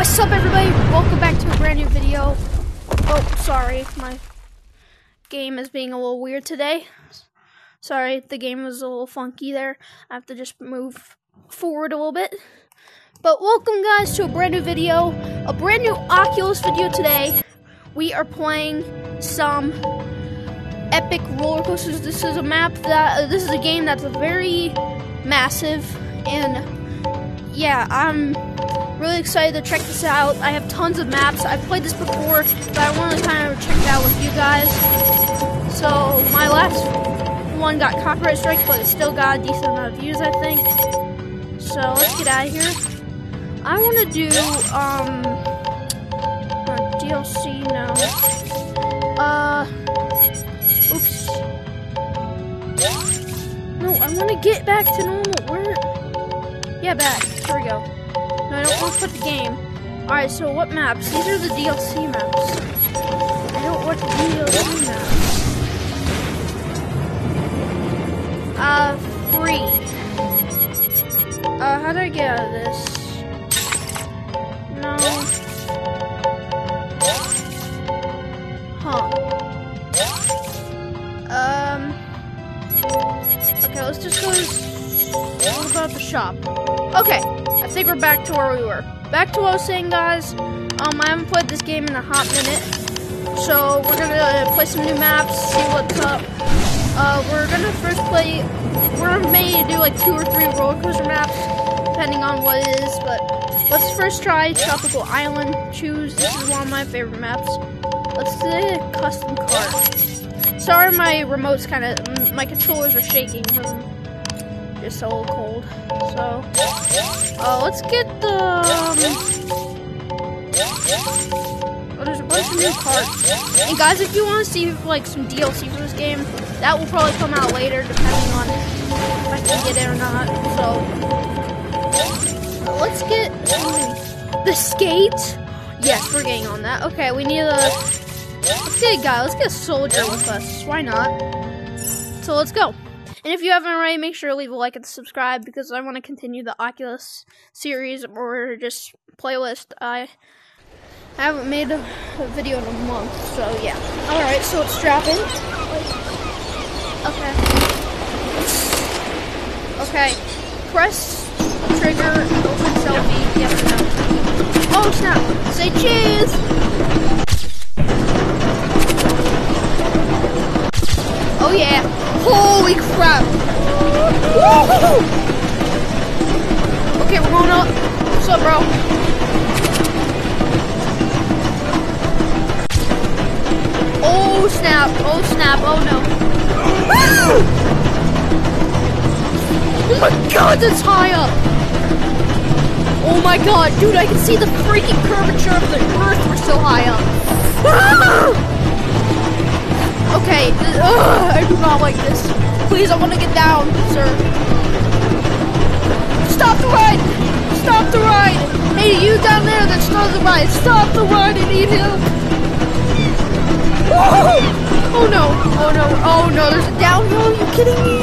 What's up everybody? Welcome back to a brand new video. Oh, sorry, my game is being a little weird today. Sorry, the game was a little funky there. I have to just move forward a little bit. But welcome guys to a brand new video, a brand new Oculus video today. We are playing some epic roller coasters. This is a map that, uh, this is a game that's very massive and yeah, I'm really excited to check this out. I have tons of maps. I've played this before, but I want to kind of check it out with you guys. So my last one got copyright strike, but it still got a decent amount of views, I think. So let's get out of here. I want to do um DLC now. Uh, oops. No, I want to get back to normal. Where? Yeah, back. Here we go. No, I don't want to put the game. Alright, so what maps? These are the DLC maps. I don't want the DLC maps. Uh, free. Uh, how do I get out of this? No. Huh. Um. Okay, let's just go. What about the shop? Okay, think we're back to where we were. Back to what I was saying, guys. Um, I haven't played this game in a hot minute. So, we're gonna play some new maps, see what's up. Uh, we're gonna first play, we're to do like two or three roller coaster maps, depending on what it is, but let's first try Tropical Island. Choose, this is one of my favorite maps. Let's do a custom car. Sorry, my remote's kind of, my controllers are shaking it's so cold. So, uh, let's get the. Um, oh, there's a bunch of new cards. And guys, if you want to see like some DLC for this game, that will probably come out later, depending on if I can get it or not. So, let's get um, the skate. Yes, we're getting on that. Okay, we need a. Let's get a guy. Let's get a soldier with us. Why not? So let's go. And if you haven't already, make sure to leave a like and subscribe because I want to continue the Oculus series or just playlist. I haven't made a, a video in a month, so yeah. Alright, so it's strapping. Okay. Okay. Press trigger, open selfie, yes or no. Oh snap! Say cheese! Oh yeah! Holy crap! Okay, we're going up. What's up, bro? Oh snap! Oh snap! Oh no! Oh my god, that's high up! Oh my god, dude, I can see the freaking curvature of the earth. We're so high up. Ah! Okay, Ugh, I do not like this. Please, I want to get down, sir. Stop the ride! Stop the ride! Hey, you down there that's not the ride, stop the ride and eat him! Oh! oh no, oh no, oh no, there's a downhill, are you kidding me?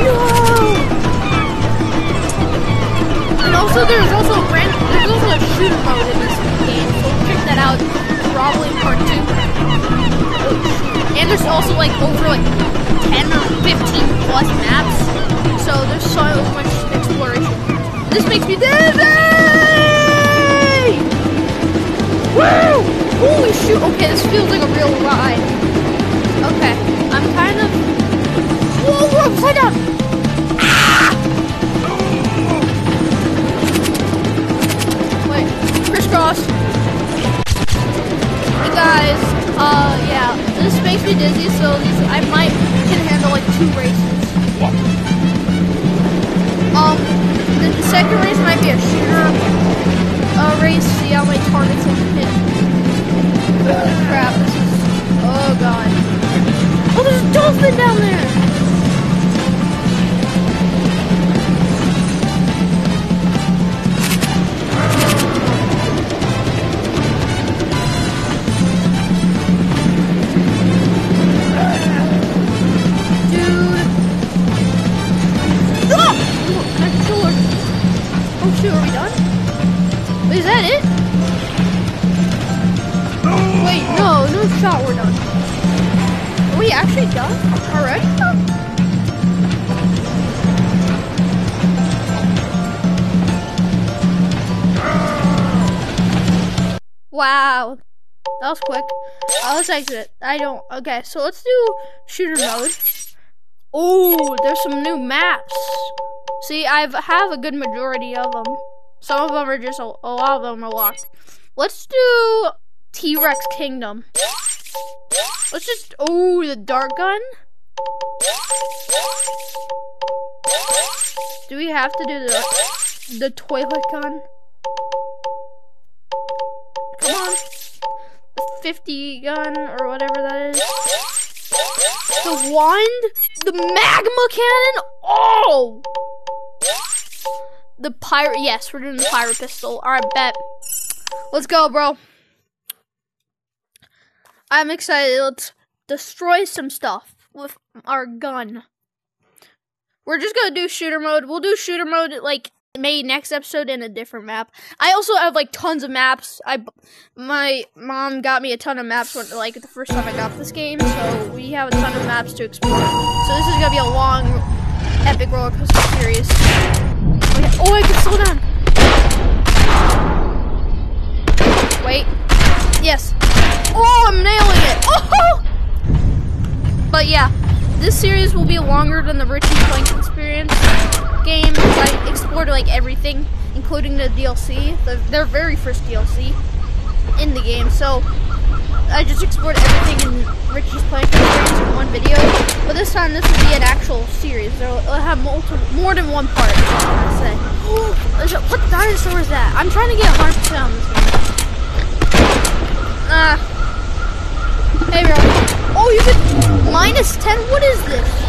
No! And also, there's also a brand, there's also a shooter mode in this game, so check that out, probably part 2 and there's also like over like 10 or 15 me dizzy, so these I might can handle like two races. Um, the, the second race might be a shooter uh, race. See how many targets I can Wow, that was quick. Uh, let's exit. I don't. Okay, so let's do shooter mode. Oh, there's some new maps. See, I have a good majority of them. Some of them are just, a, a lot of them are locked. Let's do T-Rex Kingdom. Let's just, oh, the dart gun. Do we have to do the, the toilet gun? The 50 gun or whatever that is. The wand? The magma cannon? Oh! The pirate, yes, we're doing the pirate pistol. Alright, bet. Let's go, bro. I'm excited. Let's destroy some stuff with our gun. We're just gonna do shooter mode. We'll do shooter mode like maybe next episode in a different map. I also have like tons of maps. I my mom got me a ton of maps when like the first time I got this game, so we have a ton of maps to explore. So this is gonna be a long, epic roller coaster series. Oh, I can slow down. Wait. Yes. Oh, I'm nailing it. Oh! But yeah, this series will be longer than the Richie Plank Experience game. I explored like everything, including the DLC, the, their very first DLC in the game. So I just explored everything in Richie's Plank Experience in one video. But this time, this will be an actual series. It'll, it'll have multiple, more than one part. I say. what dinosaur is that? I'm trying to get 100% on this game. Ah. Hey, bro. Oh, you could minus 10? What is this?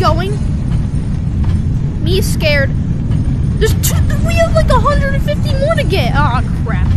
Going? Me scared. There's two, we have like 150 more to get. Oh crap.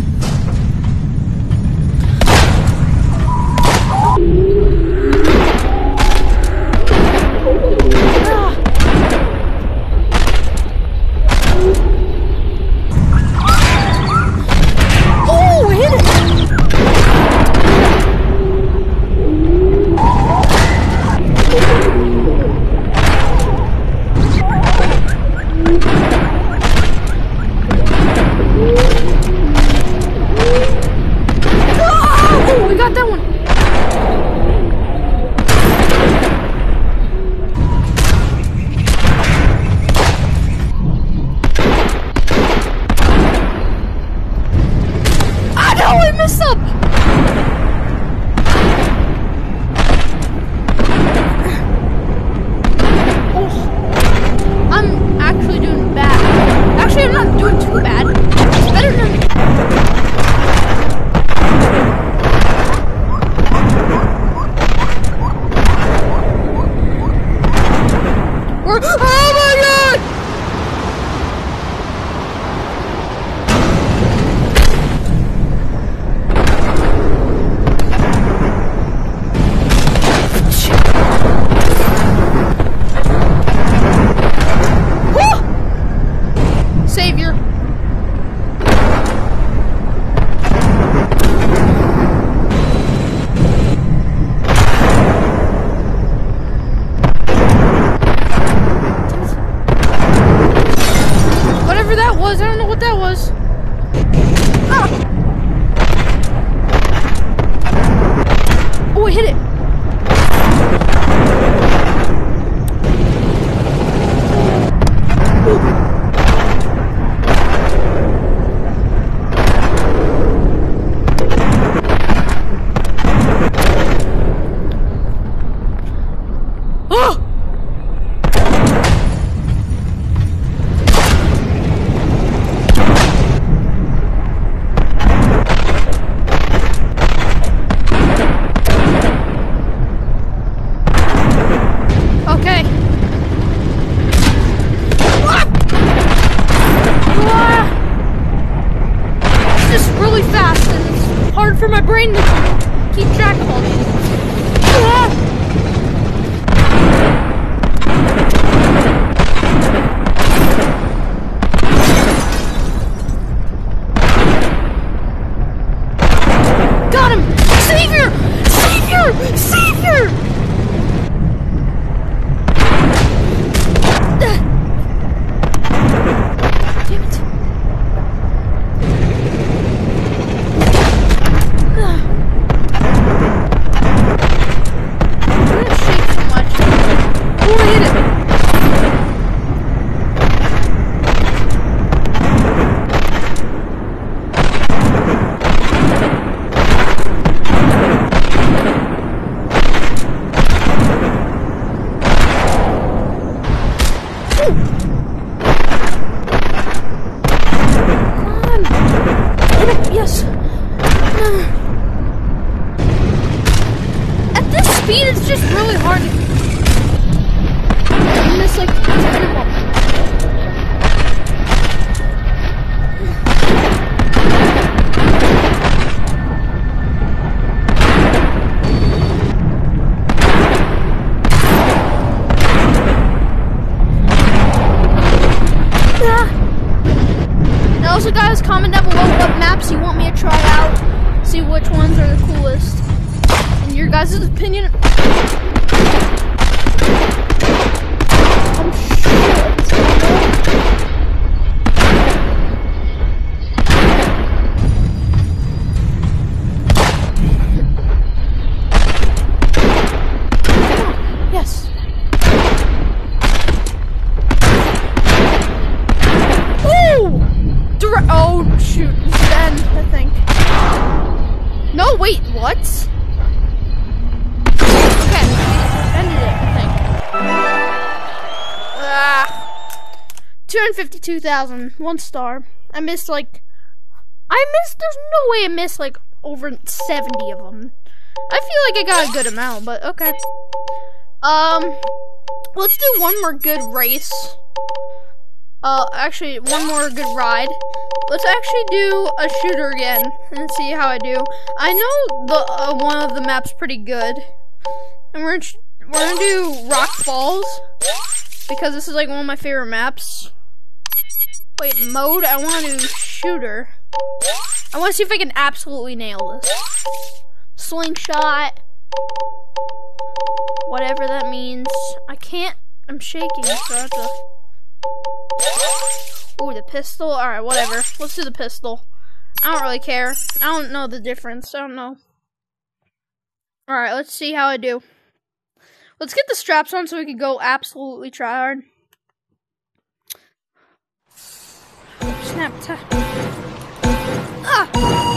252,000, one star. I missed like. I missed. There's no way I missed like over 70 of them. I feel like I got a good amount, but okay. Um, let's do one more good race. Uh, actually, one more good ride. Let's actually do a shooter again and see how I do. I know the uh, one of the maps pretty good, and we're we're gonna do Rock Falls because this is like one of my favorite maps. Wait, mode. I want to shooter. I want to see if I can absolutely nail this. Slingshot. Whatever that means. I can't. I'm shaking, so. Ooh, the pistol. Alright, whatever. Let's do the pistol. I don't really care. I don't know the difference. I don't know. Alright, let's see how I do. Let's get the straps on so we can go absolutely try hard. Ah!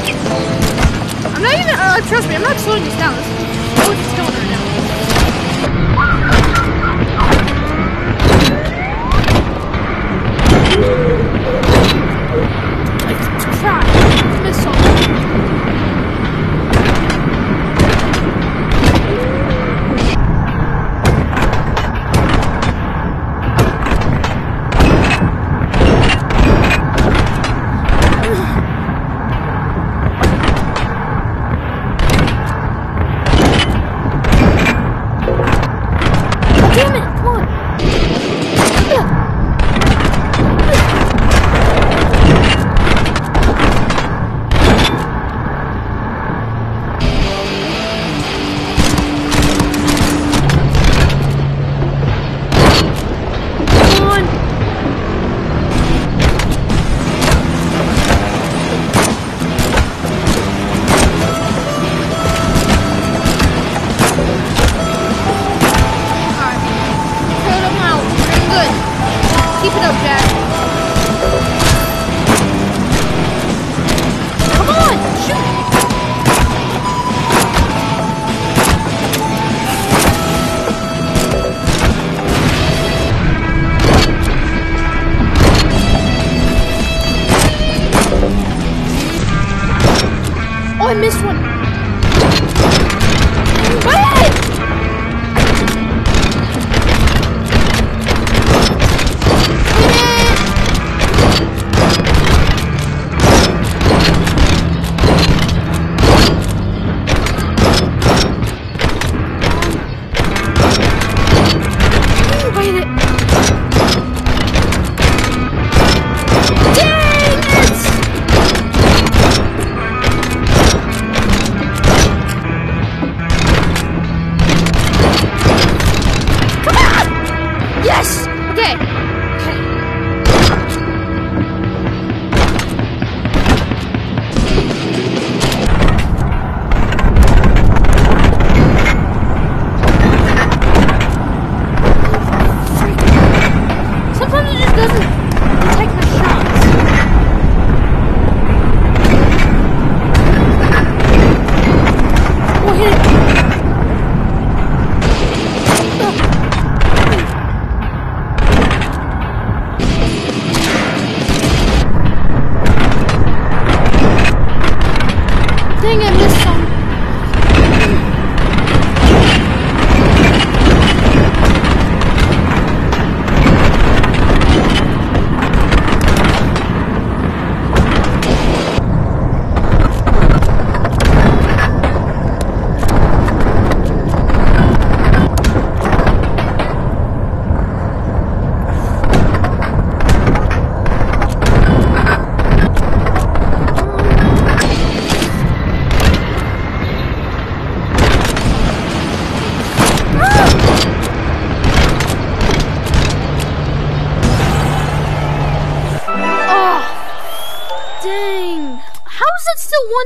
I'm not even, uh, trust me, I'm not slowing this down. This is right now.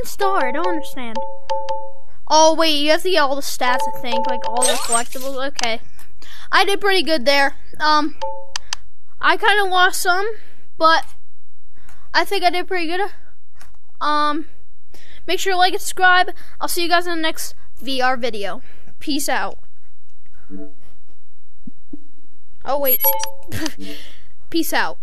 One star? I don't understand. Oh, wait, you have to get all the stats, I think. Like, all the collectibles. Okay. I did pretty good there. Um, I kind of lost some, but I think I did pretty good. Um, make sure to like and subscribe. I'll see you guys in the next VR video. Peace out. Oh, wait. Peace out.